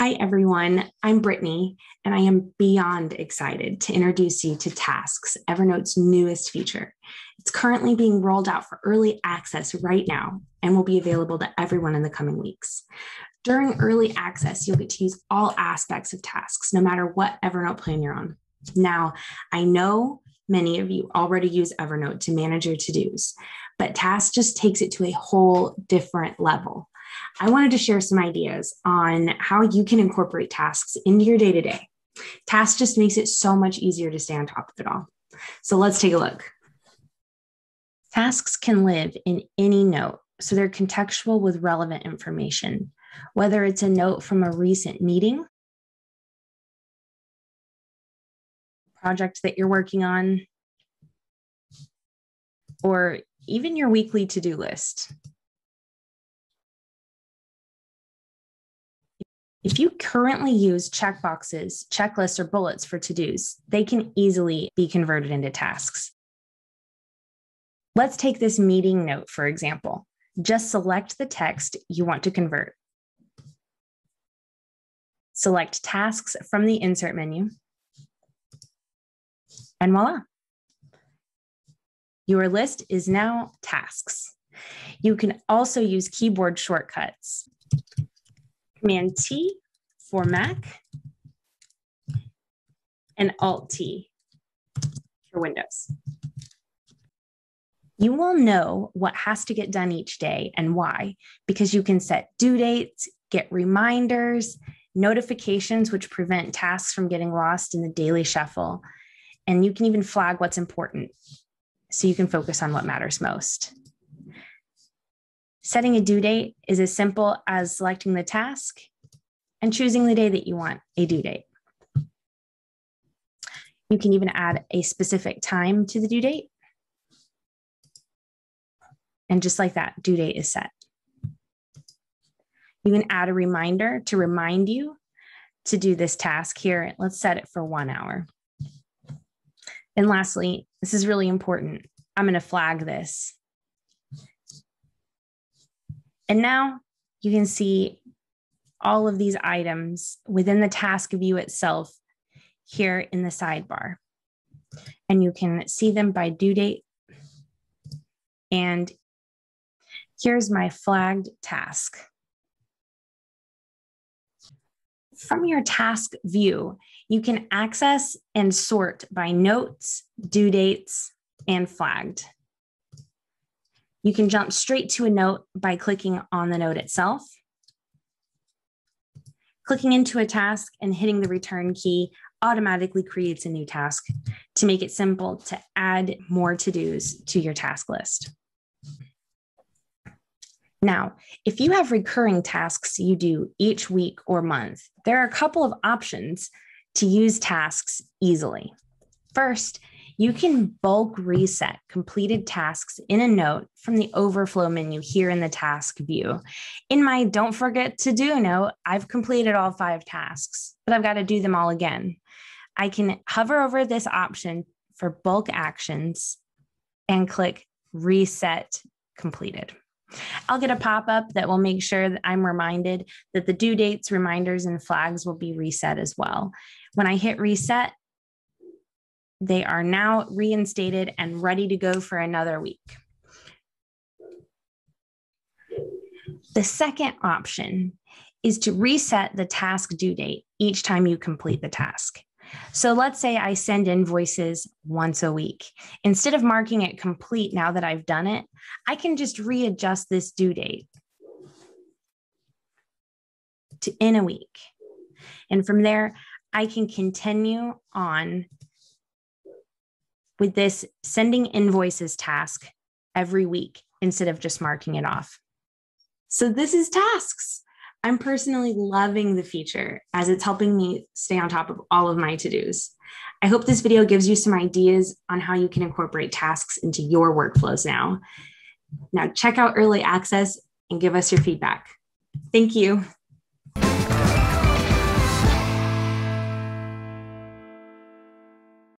Hi, everyone. I'm Brittany, and I am beyond excited to introduce you to Tasks, Evernote's newest feature. It's currently being rolled out for early access right now and will be available to everyone in the coming weeks. During early access, you'll get to use all aspects of tasks, no matter what Evernote plan you're on. Now, I know many of you already use Evernote to manage your to dos, but Task just takes it to a whole different level. I wanted to share some ideas on how you can incorporate tasks into your day to day. Tasks just makes it so much easier to stay on top of it all. So let's take a look. Tasks can live in any note, so they're contextual with relevant information, whether it's a note from a recent meeting, project that you're working on, or even your weekly to do list. If you currently use checkboxes, checklists, or bullets for to dos, they can easily be converted into tasks. Let's take this meeting note, for example. Just select the text you want to convert. Select tasks from the insert menu. And voila. Your list is now tasks. You can also use keyboard shortcuts. Command T for Mac, and Alt T for Windows. You will know what has to get done each day and why, because you can set due dates, get reminders, notifications, which prevent tasks from getting lost in the daily shuffle. And you can even flag what's important so you can focus on what matters most. Setting a due date is as simple as selecting the task and choosing the day that you want a due date. You can even add a specific time to the due date. And just like that, due date is set. You can add a reminder to remind you to do this task here. Let's set it for one hour. And lastly, this is really important. I'm going to flag this and now you can see all of these items within the task view itself here in the sidebar. And you can see them by due date. And here's my flagged task. From your task view, you can access and sort by notes, due dates, and flagged. You can jump straight to a note by clicking on the note itself. Clicking into a task and hitting the return key automatically creates a new task to make it simple to add more to-dos to your task list. Now, if you have recurring tasks you do each week or month, there are a couple of options to use tasks easily. First, you can bulk reset completed tasks in a note from the overflow menu here in the task view. In my don't forget to do note, I've completed all five tasks, but I've got to do them all again. I can hover over this option for bulk actions and click reset completed. I'll get a pop up that will make sure that I'm reminded that the due dates, reminders, and flags will be reset as well. When I hit reset, they are now reinstated and ready to go for another week. The second option is to reset the task due date each time you complete the task. So let's say I send invoices once a week. Instead of marking it complete now that I've done it, I can just readjust this due date to in a week. And from there, I can continue on with this sending invoices task every week instead of just marking it off. So, this is tasks. I'm personally loving the feature as it's helping me stay on top of all of my to dos. I hope this video gives you some ideas on how you can incorporate tasks into your workflows now. Now, check out early access and give us your feedback. Thank you.